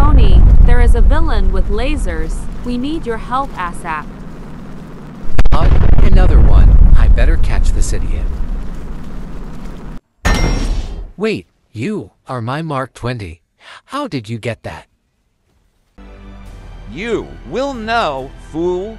Tony, there is a villain with lasers. We need your help ASAP. Uh, another one. I better catch this idiot. Wait, you are my Mark 20. How did you get that? You will know, fool.